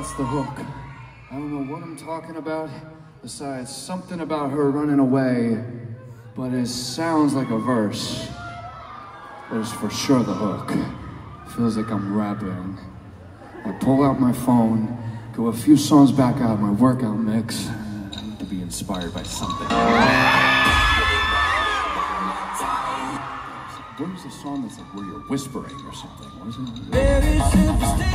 That's the hook. I don't know what I'm talking about besides something about her running away, but it sounds like a verse. But it's for sure the hook. Feels like I'm rapping. I pull out my phone, go a few songs back out of my workout mix. To be inspired by something. Where's the song that's like where you're whispering or something? What is it?